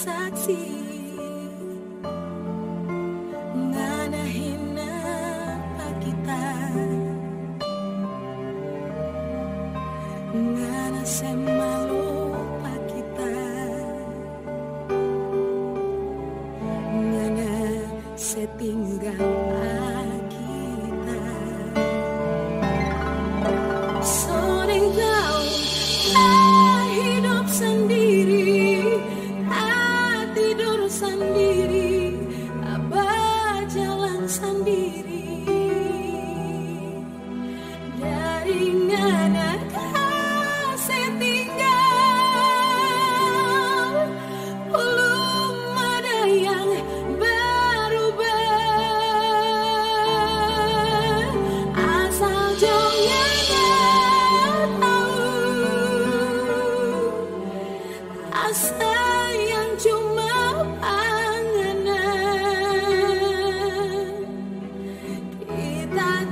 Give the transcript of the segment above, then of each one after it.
bersaksi Ngana hina pakita Ngana semalo pakita Ngana setinggal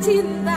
sin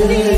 Hallelujah.